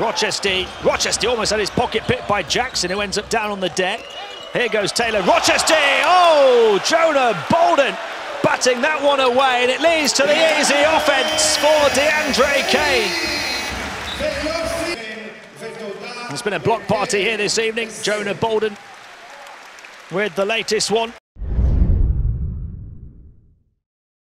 Rochestie, Rochestie almost had his pocket picked by Jackson, who ends up down on the deck. Here goes Taylor. Rochestie, oh, Jonah Bolden batting that one away, and it leads to the easy offence for DeAndre Kane. It's been a block party here this evening. Jonah Bolden with the latest one.